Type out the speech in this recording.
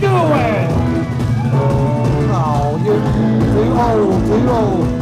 doing? Oh, you're too old, too old.